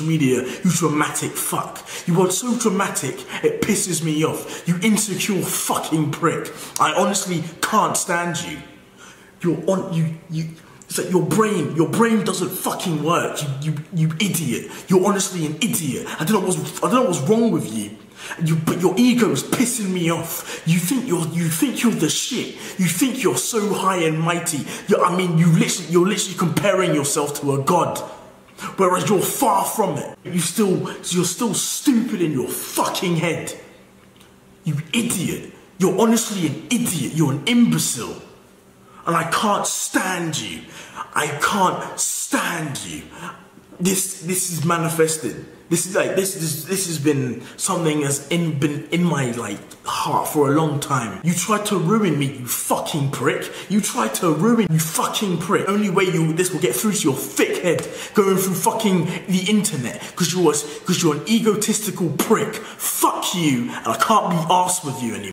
media, you dramatic fuck. You are so dramatic, it pisses me off. You insecure fucking prick. I honestly can't stand you. You're on you you it's like your brain, your brain doesn't fucking work. You, you, you idiot. You're honestly an idiot. I don't know what's, I don't know what's wrong with you. You, but your ego is pissing me off. You think you're, you think you're the shit. You think you're so high and mighty. you I mean, you literally, you're literally comparing yourself to a god. Whereas you're far from it. You still, you're still stupid in your fucking head. You idiot. You're honestly an idiot. You're an imbecile. And I can't stand you. I can't stand you. This this is manifested. This is like this this this has been something that's in been in my like heart for a long time. You tried to ruin me, you fucking prick. You tried to ruin you fucking prick. Only way you this will get through to your thick head going through fucking the internet because you're because you're an egotistical prick. Fuck you, and I can't be arsed with you anymore.